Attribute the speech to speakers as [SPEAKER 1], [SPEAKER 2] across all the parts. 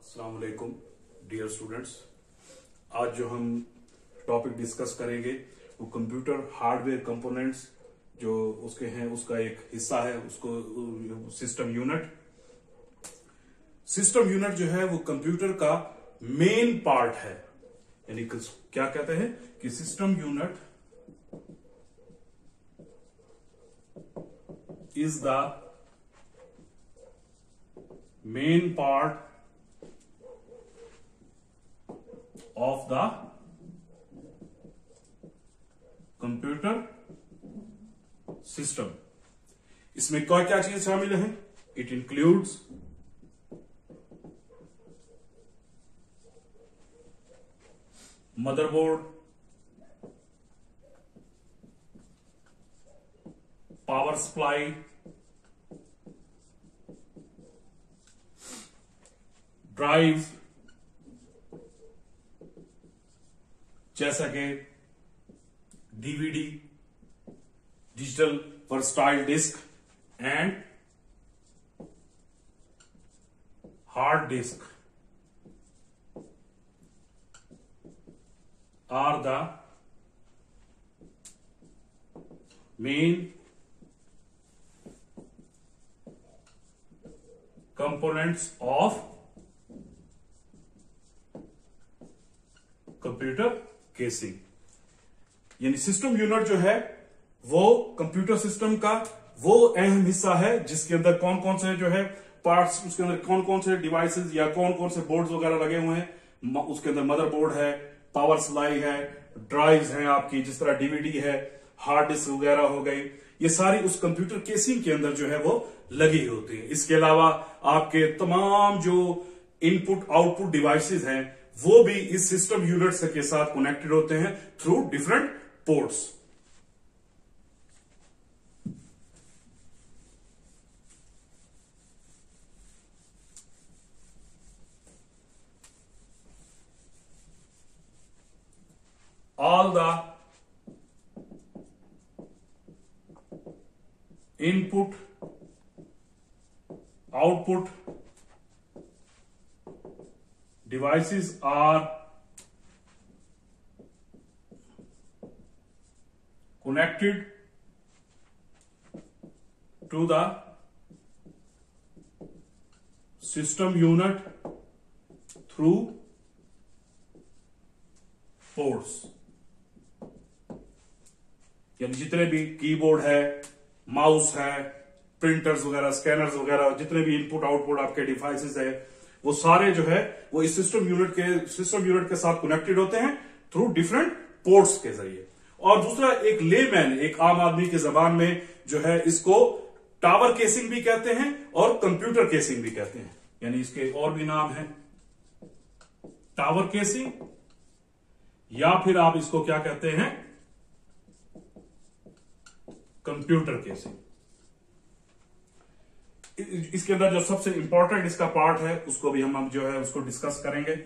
[SPEAKER 1] अस्सलाम वालेकुम dear students आज जो हम टॉपिक डिस्कस करेंगे, वो कंप्यूटर हार्डवेयर कंपोनेंट्स जो उसके हैं, उसका एक हिस्सा है, उसको सिस्टम यूनिट सिस्टम यूनिट जो है, वो कंप्यूटर का मेन पार्ट है. यानी क्या कहते हैं? कि system unit is the main part of the computer system इसमें क्या क्या चीज़ें शामिल हैं? It includes motherboard power supply drive जैसा कि DVD digital versatile disc and hard disk are the main components of computer casing यानी सिस्टम यूनिट जो है, वो कंप्यूटर सिस्टम का वो अहम हिस्सा है, जिसके अंदर कौन कौन से जो है पार्ट्स उसके अंदर कौन कौन से डिवाइसेस या कौन कौन से बोर्ड्स वगैरह लगे हुए हैं। उसके अंदर मदरबोर्ड है पावर सप्लाई है ड्राइव्स हैं आपकी, जिस तरह डीवीडी है हार्ड डिस्क वगैरह हो गई, ये सारी उस कंप्यूटर केसिंग के अंदर जो है वो लगी होती है। इसके अलावा आपके तमाम जो इनपुट आउटपुट डिवाइसेस हैं वो भी इस सिस्टम यूनिट के साथ कनेक्टेड होते हैं through different ports all the input, output devices are connected to the system unit through ports. यानी जितने भी कीबोर्ड है माउस है प्रिंटर्स वगैरह स्कैनर्स वगैरह, जितने भी इनपुट आउटपुट आपके डिवाइसेस है वो सारे जो है, वो इस सिस्टम यूनिट के सिस्टम यूनिट के साथ कनेक्टेड होते हैं थ्रू डिफरेंट पोर्ट्स के ज़रिए। और दूसरा, एक लेमैन एक आम आदमी की जबान में जो है, इसको टावर केसिंग भी कहते हैं और कंप्यूटर केसिंग भी कहते हैं। यानी इसके और भी नाम है। टावर केसिंग या फिर आप इसको क्या कहते हैं? कंप्यूटर केसिंग इसके अंदर जो सबसे इंपॉर्टेंट इसका पार्ट है, उसको भी हम अब जो है उसको डिस्कस करेंगे।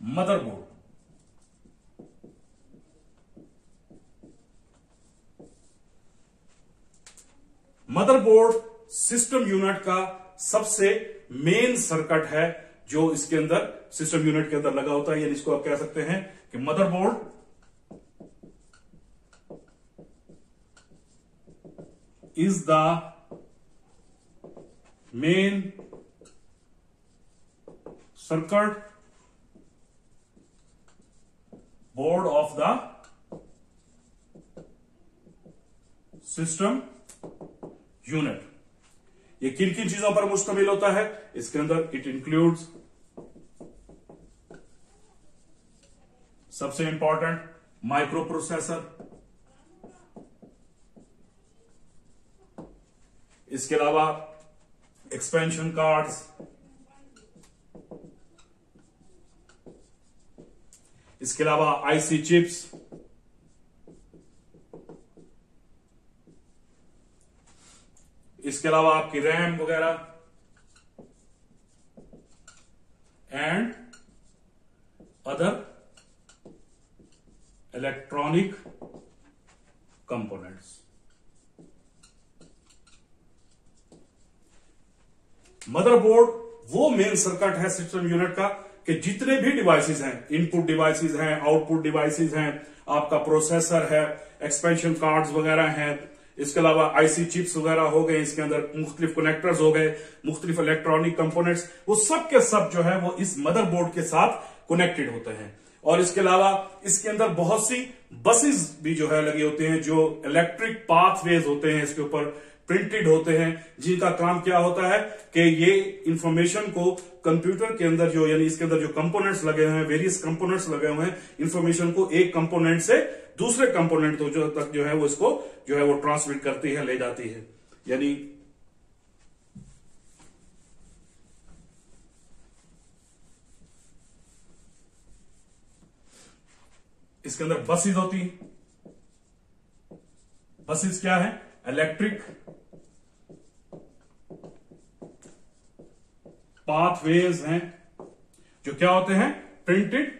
[SPEAKER 1] मदरबोर्ड मदरबोर्ड सिस्टम यूनिट का सबसे मेन सर्किट है, जो इसके अंदर सिस्टम यूनिट के अंदर लगा होता है, यानी इसको आप कह सकते हैं कि motherboard is the main circuit board of the system unit. ये किन किन चीज़ों पर मुश्तमिल होता है? इसके अंदर इट इंक्लूड्स सबसे इंपॉर्टेंट माइक्रो प्रोसेसर इसके अलावा एक्सपेंशन कार्ड्स इसके अलावा आईसी चिप्स इसके अलावा आपकी रैम वगैरह. And other electronic components motherboard वो मेन सर्किट है सिस्टम यूनिट का, कि जितने भी डिवाइसेस हैं इनपुट डिवाइसेस हैं आउटपुट डिवाइसेस हैं, आपका प्रोसेसर है एक्सपेंशन कार्ड्स वगैरह हैं, इसके अलावा आईसी चिप्स वगैरह हो गए, इसके अंदर मुख्तलिफ़ कनेक्टर्स हो गए, मुख्तलिफ़ इलेक्ट्रॉनिक कंपोनेंट्स वो सब के सब जो है, वो इस मदरबोर्ड के साथ कनेक्टेड होते हैं। और इसके अलावा इसके अंदर बहुत सी बसेस भी जो है लगे होते हैं, जो इलेक्ट्रिक पाथवेज होते हैं, इसके ऊपर प्रिंटेड होते हैं, जिनका काम क्या होता है कि ये इंफॉर्मेशन को कंप्यूटर के अंदर जो, यानी इसके अंदर जो कंपोनेंट्स लगे हुए हैं वेरियस कंपोनेंट्स लगे हुए हैं इंफॉर्मेशन को एक कंपोनेंट से दूसरे कंपोनेंट तो जो तक जो है वो इसको जो है वो ट्रांसमिट करती है, ले जाती है। यानी इसके अंदर बसेस होती बसेस क्या है? इलेक्ट्रिक पाथवेज हैं, जो क्या होते हैं? प्रिंटेड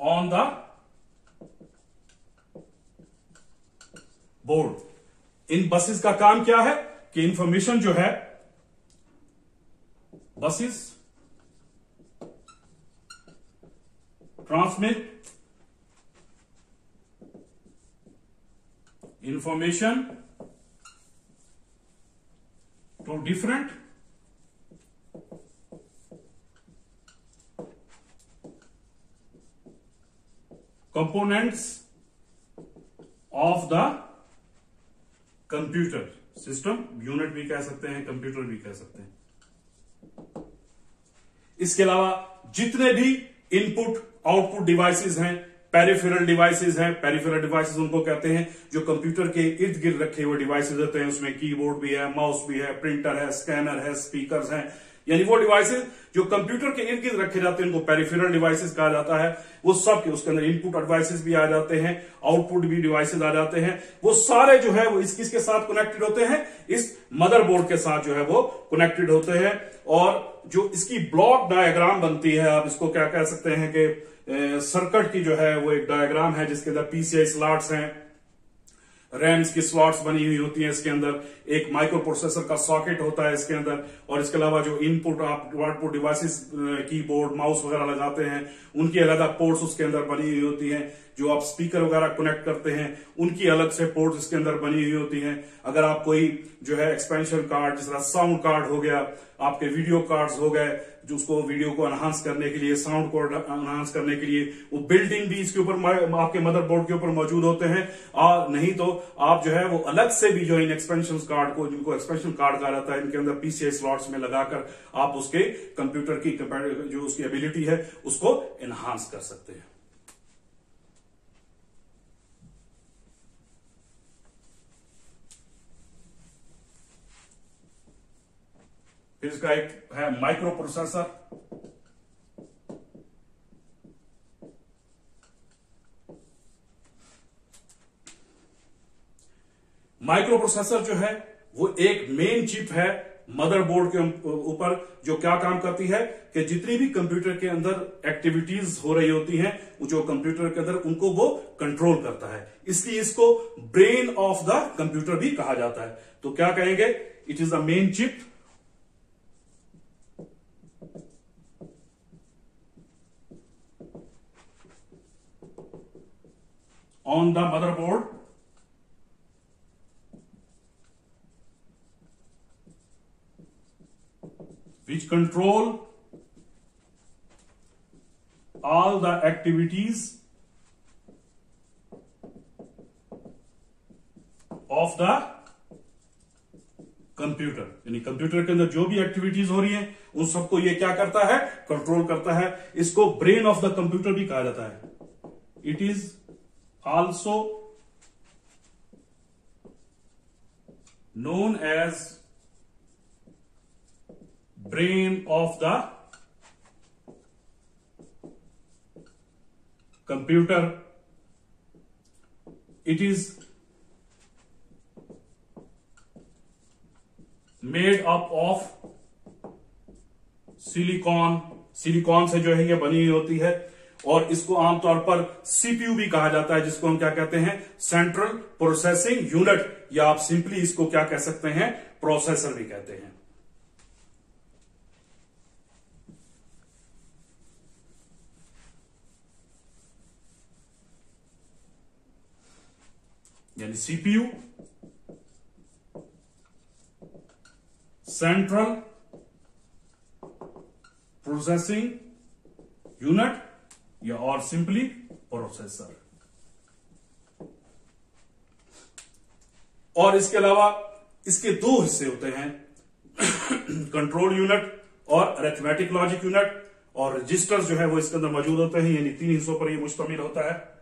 [SPEAKER 1] ऑन द बोर्ड इन बसेस का काम क्या है? कि इंफॉर्मेशन जो है buses transmit information to different components of the computer system unit भी कह सकते हैं कंप्यूटर भी कह सकते हैं। इसके अलावा जितने भी इनपुट, आउटपुट डिवाइसेस हैं पेरिफेरल डिवाइसेस हैं पेरिफेरल डिवाइसेस उनको कहते हैं, जो कंप्यूटर के इर्द गिर्द रखे हुए डिवाइसेस होते हैं, उसमें कीबोर्ड भी है माउस भी है प्रिंटर है स्कैनर है स्पीकर हैं यानी वो डिवाइसेस जो कंप्यूटर के इर्द गिर्द रखे जाते हैं, उनको पेरिफेरल डिवाइसेस कहा जाता है, वो सब के उसके अंदर इनपुट डिवाइसेस भी आ जाते हैं आउटपुट भी डिवाइसेस आ जाते हैं। वो सारे जो है, वो इस किसके साथ कनेक्टेड होते हैं? इस मदरबोर्ड के साथ जो है वो कनेक्टेड होते हैं। और जो इसकी ब्लॉक डायग्राम बनती है, आप इसको क्या कह सकते हैं कि सर्किट की जो है, वो एक डायग्राम है, जिसके अंदर पीसीआई स्लॉट्स हैं। रैम्स की स्लॉट्स बनी हुई होती हैं इसके अंदर, एक माइक्रो प्रोसेसर का सॉकेट होता है इसके अंदर, और इसके अलावा जो इनपुट आप आउटपुट डिवाइसेस कीबोर्ड माउस वगैरह लगाते हैं, उनकी अलग पोर्ट्स उसके अंदर बनी हुई होती हैं, जो आप स्पीकर वगैरह कनेक्ट करते हैं, उनकी अलग से पोर्ट्स इसके अंदर बनी हुई होती हैं। अगर आप कोई जो है एक्सपेंशन कार्ड जिस तरह साउंड कार्ड हो गया, आपके वीडियो कार्ड्स हो गए जो उसको वीडियो को एनहांस करने के लिए साउंड को एनहांस करने के लिए, वो बिल्डिंग भी इसके ऊपर आपके मदरबोर्ड के ऊपर मौजूद होते हैं। और नहीं तो आप जो है वो अलग से भी जो इन एक्सपेंशन कार्ड को, जिनको एक्सपेंशन कार्ड कहा जाता है, इनके अंदर पीसीआई स्लॉट्स में लगाकर आप उसके कंप्यूटर की जो उसकी एबिलिटी है, उसको एनहांस कर सकते हैं। फिर इसका एक है माइक्रो प्रोसेसर माइक्रो प्रोसेसर जो है, वो एक मेन चिप है मदरबोर्ड के ऊपर, जो क्या काम करती है कि जितनी भी कंप्यूटर के अंदर एक्टिविटीज़ हो रही होती हैं, जो कंप्यूटर के अंदर, उनको वो कंट्रोल करता है। इसलिए इसको ब्रेन ऑफ़ द कंप्यूटर भी कहा जाता है। तो क्या कहेंगे? It is the main chip on the motherboard. Which control all the activities of the computer यानी कंप्यूटर के अंदर जो भी एक्टिविटीज़ हो रही हैं, उन सबको ये क्या करता है? कंट्रोल करता है। इसको ब्रेन ऑफ़ द कंप्यूटर भी कहा जाता है। It is also known as brain of the computer it is made up of silicon silicon से जो है ये बनी हुई होती है और इसको आमतौर पर सीपीयू भी कहा जाता है, जिसको हम क्या कहते हैं? सेंट्रल प्रोसेसिंग यूनिट या आप सिंपली इसको क्या कह सकते हैं? प्रोसेसर भी कहते हैं। यानी सीपीयू सेंट्रल प्रोसेसिंग यूनिट या और सिंपली प्रोसेसर। और इसके अलावा इसके दो हिस्से होते हैं कंट्रोल यूनिट और अरेथमेटिक लॉजिक यूनिट और रजिस्टर्स जो है वो इसके अंदर मौजूद होते हैं, यानी तीन हिस्सों पर ये मुश्तमिल होता है।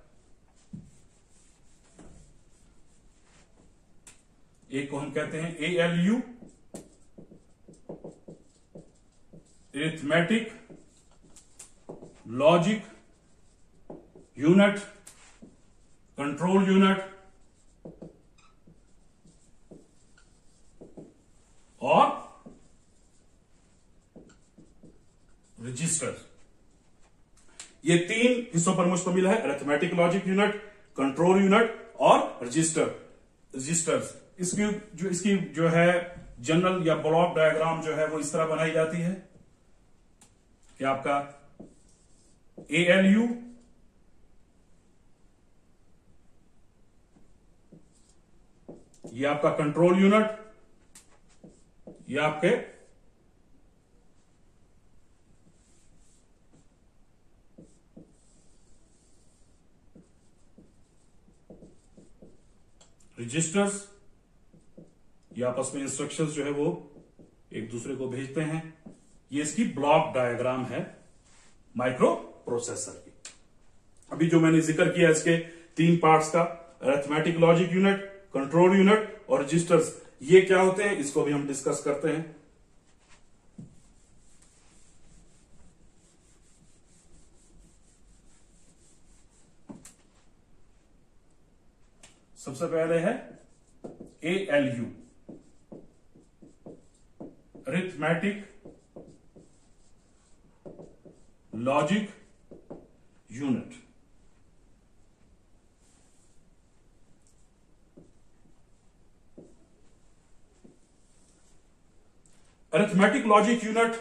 [SPEAKER 1] एक को हम कहते हैं A L U arithmetic logic unit control unit और रजिस्टर ये तीन हिस्सों पर मुश्तमिल है arithmetic logic unit control unit और रजिस्टर रजिस्टर्स इसकी, जो इसकी जो है जनरल या ब्लॉक डायग्राम जो है वो इस तरह बनाई जाती है कि आपका ए एल यू ये आपका कंट्रोल यूनिट ये आपके रजिस्टर्स ये आपस में इंस्ट्रक्शंस जो है वो एक दूसरे को भेजते हैं। ये इसकी ब्लॉक डायग्राम है माइक्रो प्रोसेसर की। अभी जो मैंने ज़िक्र किया इसके तीन पार्ट्स का arithmetic logic unit control unit और रजिस्टर्स ये क्या होते हैं? इसको भी हम डिस्कस करते हैं। सबसे पहले है A L U arithmetic logic unit arithmetic logic unit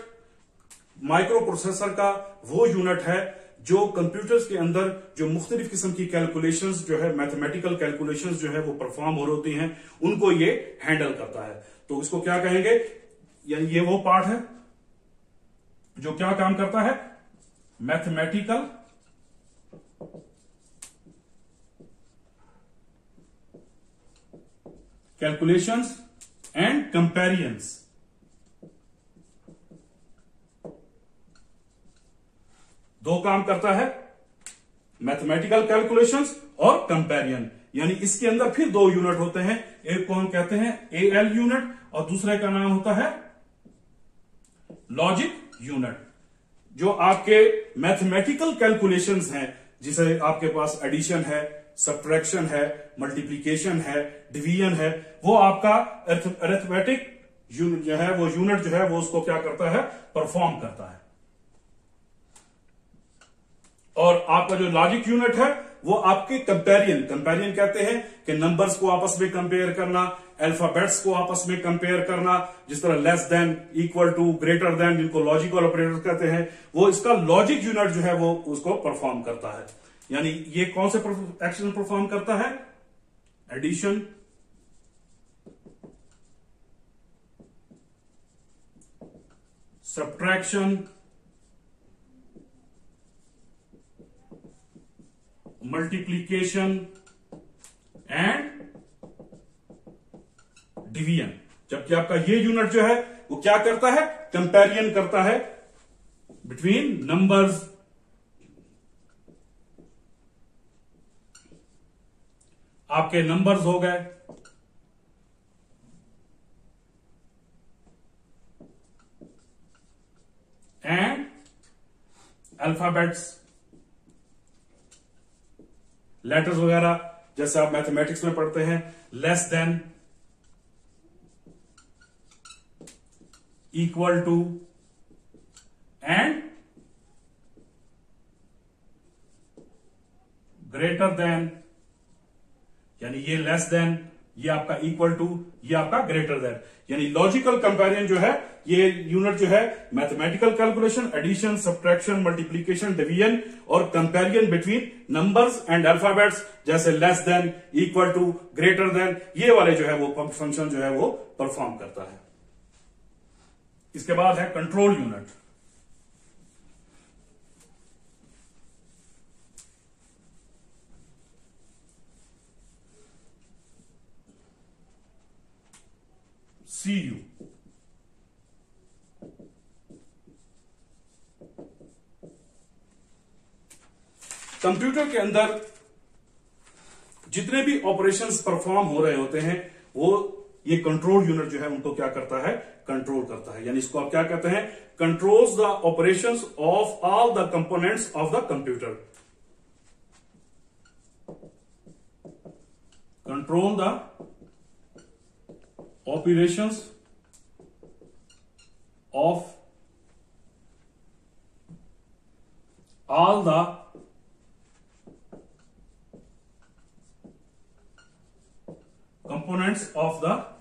[SPEAKER 1] microprocessor का वो यूनिट है जो कंप्यूटर्स के अंदर जो मुख्तलिफ़ किस्म की कैलकुलेशन जो है मैथमेटिकल कैलकुलेशन जो है, वो परफॉर्म हो होती हैं, उनको ये हैंडल करता है। तो इसको क्या कहेंगे? यानी ये वो पार्ट है जो क्या काम करता है? मैथमेटिकल कैलकुलेशंस एंड कंपेरियंस दो काम करता है मैथमेटिकल कैलकुलेशंस और कंपेरियन यानी इसके अंदर फिर दो यूनिट होते हैं। एक को हम कहते हैं ए एल यूनिट और दूसरे का नाम होता है लॉजिक यूनिट जो आपके मैथमेटिकल कैलकुलेशंस हैं, जिसे आपके पास एडिशन है सब्ट्रैक्शन है मल्टीप्लीकेशन है डिवीज़न है, वो आपका अरेथमेटिक जो है, वो यूनिट जो है, वो उसको क्या करता है? परफॉर्म करता है। और आपका जो लॉजिक यूनिट है, वो आपके कंपेरियन कंपेरियन कहते हैं कि नंबर्स को आपस में कंपेयर करना अल्फाबेट्स को आपस में कंपेयर करना, जिस तरह less than equal to greater than जिनको लॉजिकल ऑपरेटर कहते हैं, वो इसका लॉजिक यूनिट जो है वो उसको परफॉर्म करता है। यानी ये कौन से एक्शन परफॉर्म करता है? Addition subtraction multiplication and division जबकि आपका ये यूनिट जो है, वो क्या करता है? कंपेरियन करता है बिटवीन नंबर्स आपके नंबर्स हो गए। एंड अल्फाबेट्स लेटर्स वगैरह, जैसे आप मैथमेटिक्स में पढ़ते हैं less than equal to and greater than यानी ये लेस देन ये आपका इक्वल टू ये आपका ग्रेटर देन यानी लॉजिकल कंपैरिजन जो है, ये यूनिट जो है mathematical calculation addition subtraction multiplication division और comparison between numbers and alphabets जैसे less than equal to greater than ये वाले जो है वो फ़ंक्शन जो है वो परफॉर्म करता है। इसके बाद है control unit C U computer के अंदर जितने भी ऑपरेशंस परफॉर्म हो रहे होते हैं, वो, ये कंट्रोल यूनिट जो है, उनको क्या करता है? कंट्रोल करता है। यानी इसको आप क्या कहते हैं? Controls the operations of all the components of the computer control the operations of all the components of the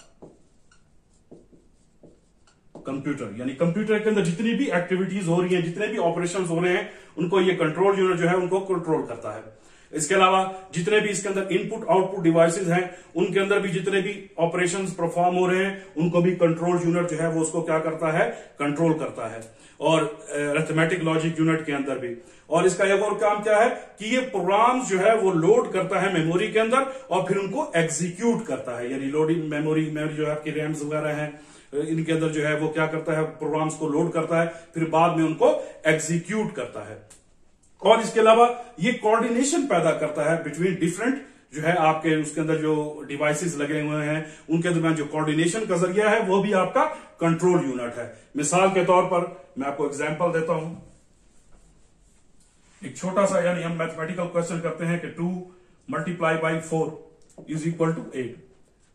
[SPEAKER 1] computer यानी कंप्यूटर के अंदर जितनी भी एक्टिविटीज़ हो रही हैं, जितने भी ऑपरेशंस हो रहे हैं, उनको ये कंट्रोल यूनिट जो है, उनको कंट्रोल करता है। इसके अलावा जितने भी इसके अंदर इनपुट आउटपुट डिवाइसेस हैं, उनके अंदर भी जितने भी ऑपरेशंस परफॉर्म हो रहे हैं, उनको भी कंट्रोल यूनिट जो है वो उसको क्या करता है? कंट्रोल करता है। और अरेथमेटिक लॉजिक यूनिट के अंदर भी। और इसका एक और काम क्या है? कि ये प्रोग्राम जो है वो लोड करता है मेमोरी के अंदर और फिर उनको एग्जीक्यूट करता है। यानी लोडिंग मेमोरी मेमोरी जो है आपकी रैम्स वगैरह है इनके अंदर जो है वो क्या करता है? प्रोग्राम्स को लोड करता है, फिर बाद में उनको एग्जीक्यूट करता है। और इसके अलावा ये कोऑर्डिनेशन पैदा करता है बिटवीन डिफरेंट जो है आपके उसके अंदर जो डिवाइसेस लगे हुए हैं, उनके दरमियान जो कोऑर्डिनेशन का ज़रिया है, वो भी आपका कंट्रोल यूनिट है। मिसाल के तौर पर मैं आपको एग्जांपल देता हूँ। एक छोटा सा यानी हम मैथमेटिकल क्वेश्चन करते हैं कि two multiply by four is equal to eight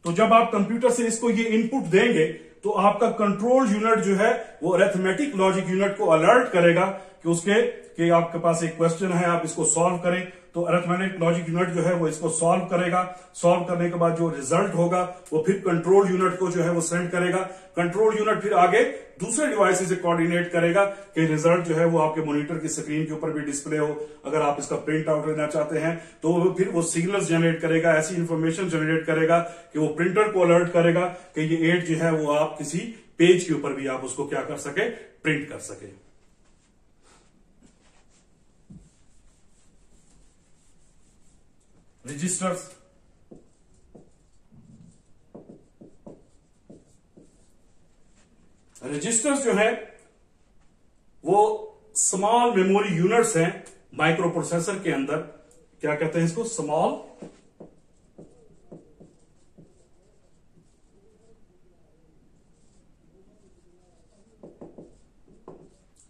[SPEAKER 1] तो जब आप कंप्यूटर से इसको ये इनपुट देंगे तो आपका कंट्रोल यूनिट जो है, वो अरेथमेटिक लॉजिक यूनिट को अलर्ट करेगा कि उसके कि आपके पास एक क्वेश्चन है, आप इसको सॉल्व करें। तो अरेथमेटिक लॉजिक यूनिट जो है, वो इसको सॉल्व करेगा। सॉल्व करने के बाद जो रिज़ल्ट होगा, वो फिर कंट्रोल यूनिट को जो है, वो सेंड करेगा। कंट्रोल यूनिट फिर आगे दूसरे डिवाइस से कोऑर्डिनेट करेगा कि रिज़ल्ट जो है, वो आपके मॉनिटर की स्क्रीन के ऊपर भी डिस्प्ले हो। अगर आप इसका प्रिंट आउट लेना चाहते हैं तो फिर वो सिग्नल्स जनरेट करेगा, ऐसी इंफॉर्मेशन जनरेट करेगा कि वो प्रिंटर को अलर्ट करेगा कि ये एड जो है, वो आप किसी पेज के ऊपर भी आप उसको क्या कर सके प्रिंट कर सके। रजिस्टर्स रजिस्टर्स जो है, वो स्मॉल मेमोरी यूनिट्स हैं माइक्रो प्रोसेसर के अंदर। क्या कहते हैं इसको? स्मॉल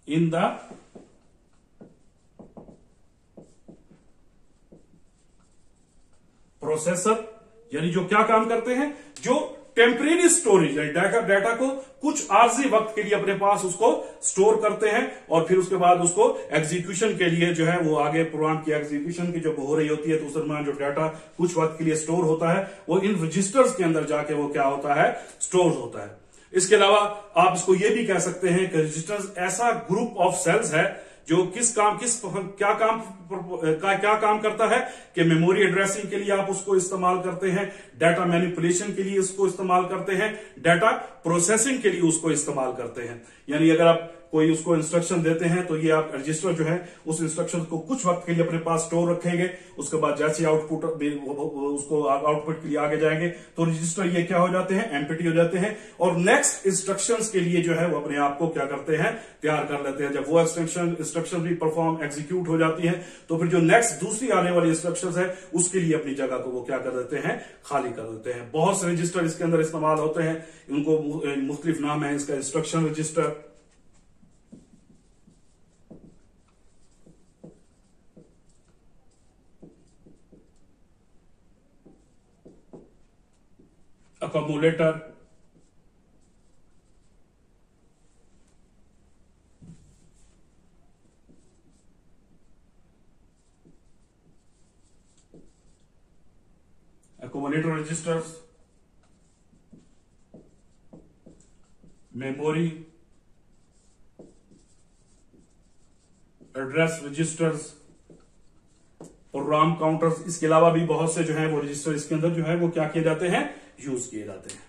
[SPEAKER 1] इन द प्रोसेसर यानी जो क्या काम करते हैं? जो टेम्परेरी स्टोरेज यानी डाटा डाटा को कुछ आरजी वक्त के लिए अपने पास उसको स्टोर करते हैं और फिर उसके बाद उसको एग्जीक्यूशन के लिए जो है वो आगे प्रोग्राम की एग्जीक्यूशन की जब हो रही होती है तो उस दरमियान जो डाटा कुछ वक्त के लिए स्टोर होता है, वो इन रजिस्टर्स के अंदर जाके वो क्या होता है? स्टोर होता है। इसके अलावा आप इसको ये भी कह सकते हैं कि रजिस्टर्स ऐसा ग्रुप ऑफ़ सेल्स है जो किस काम, किस क्या काम का, क्या काम करता है कि मेमोरी एड्रेसिंग के लिए आप उसको इस्तेमाल करते हैं डाटा मैनिपुलेशन के लिए उसको इस्तेमाल करते हैं डाटा प्रोसेसिंग के लिए उसको इस्तेमाल करते हैं। यानी अगर आप कोई उसको इंस्ट्रक्शन देते हैं तो ये आप रजिस्टर जो है, उस इंस्ट्रक्शन को कुछ वक्त के लिए अपने पास स्टोर रखेंगे। उसके बाद जैसे आउटपुट उसको आउटपुट के लिए आगे जाएँगे तो रजिस्टर ये क्या हो जाते हैं? एमपीटी हो जाते हैं। और नेक्स्ट इंस्ट्रक्शंस के लिए जो है, वो अपने आप को क्या करते हैं? तैयार कर लेते हैं। जब वो इंस्ट्रक्शन इंस्ट्रक्शन भी परफॉर्म एग्जीक्यूट हो जाती है तो फिर जो नेक्स्ट दूसरी आने वाली इंस्ट्रक्शन है, उसके लिए अपनी जगह को वो क्या कर देते हैं? खाली कर देते हैं। बहुत से रजिस्टर इसके अंदर इस्तेमाल होते हैं। उनको मुख्तलिफ़ नाम है इसका instruction register accumulator. Monitor registers memory address registers program counters इसके अलावा भी बहुत से जो है वो रजिस्टर इसके अंदर जो है, वो क्या किए जाते हैं? यूज़ किए जाते हैं